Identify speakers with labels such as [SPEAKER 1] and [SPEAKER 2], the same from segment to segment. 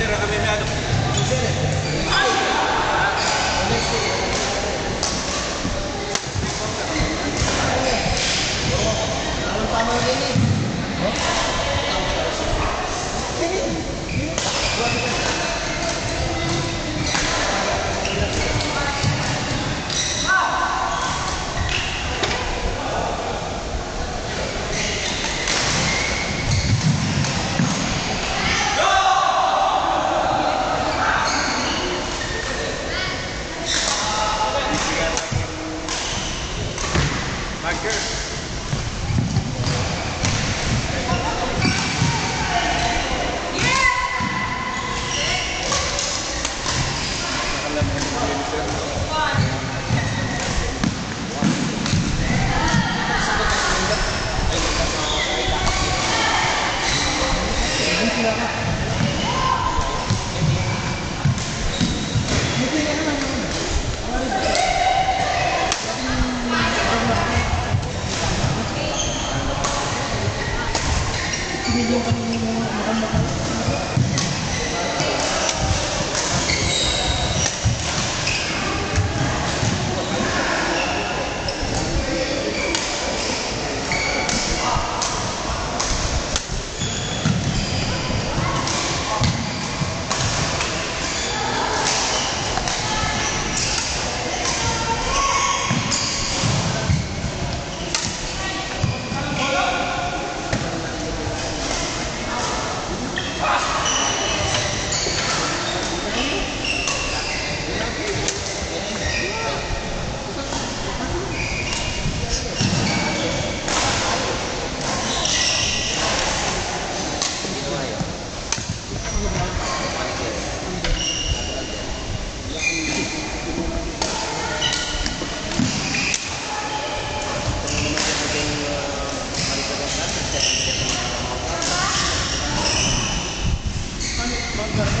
[SPEAKER 1] Sir, kami may ano. Sir,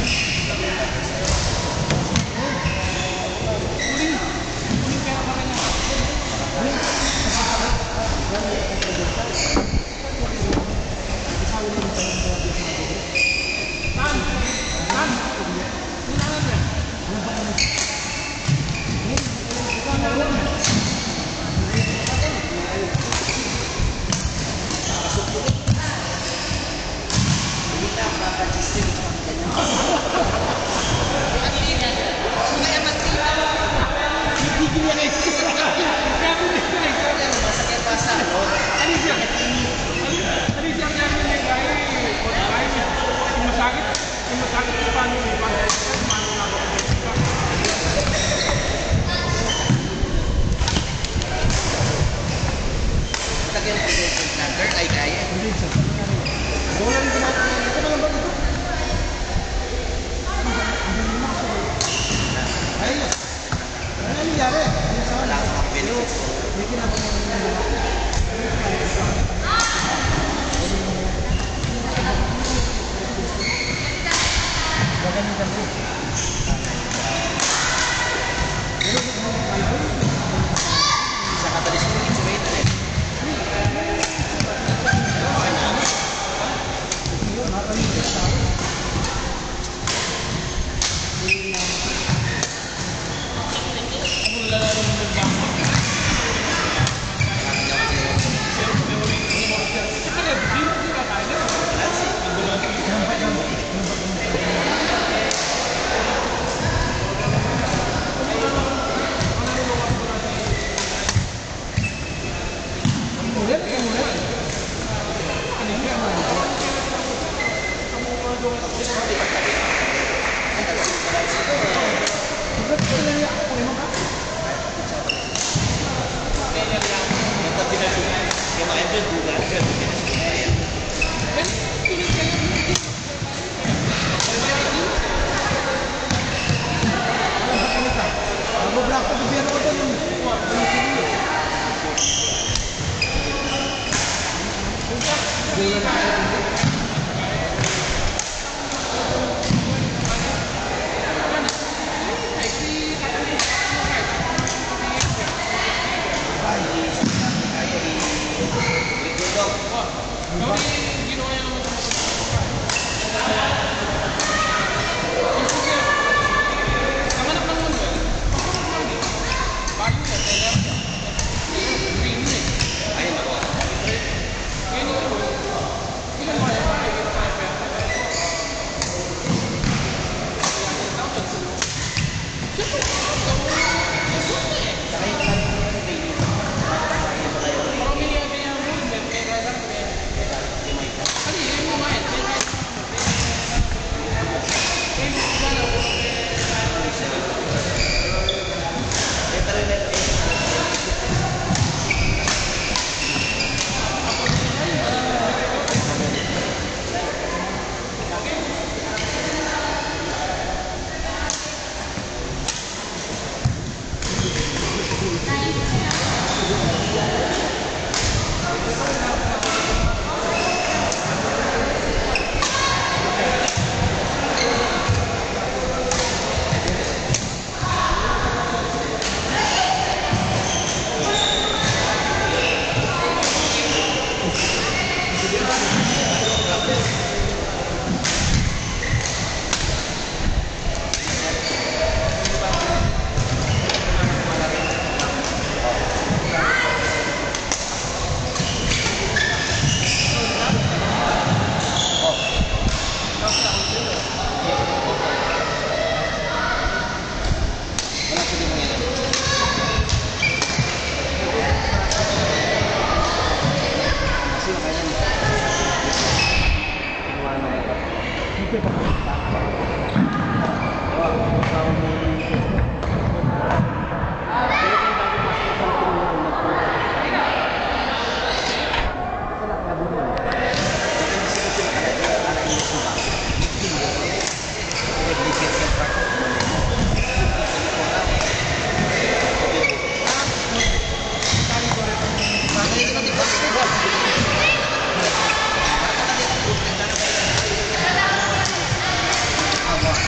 [SPEAKER 2] どうも。